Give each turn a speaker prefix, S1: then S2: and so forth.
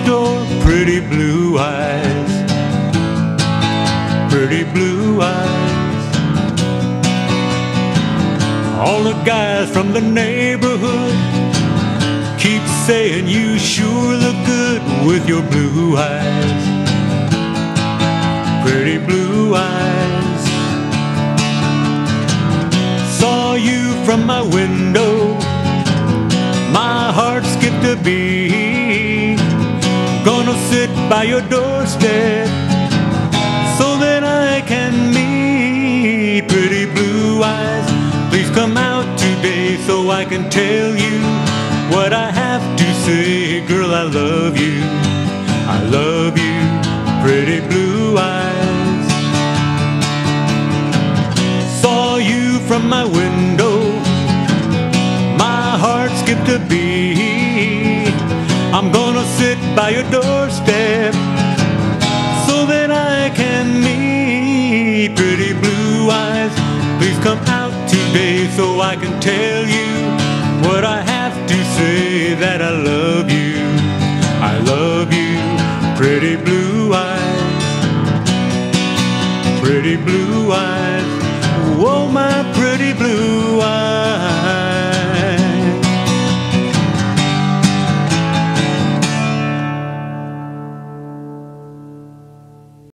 S1: store, pretty blue eyes, pretty blue eyes. All the guys from the neighborhood keep saying you sure look good with your blue eyes, pretty blue eyes. Saw you from my window, my heart skipped a beat. By your doorstep so that I can meet pretty blue eyes. Please come out today so I can tell you what I have to say. Girl, I love you. I love you, pretty blue eyes. Saw you from my window. My heart skipped a beat. I'm gonna sit by your doorstep so that I can meet pretty blue eyes. Please come out today so I can tell you what I have to say that I love you. I love you, pretty blue eyes. Pretty blue eyes. Oh, my pretty blue.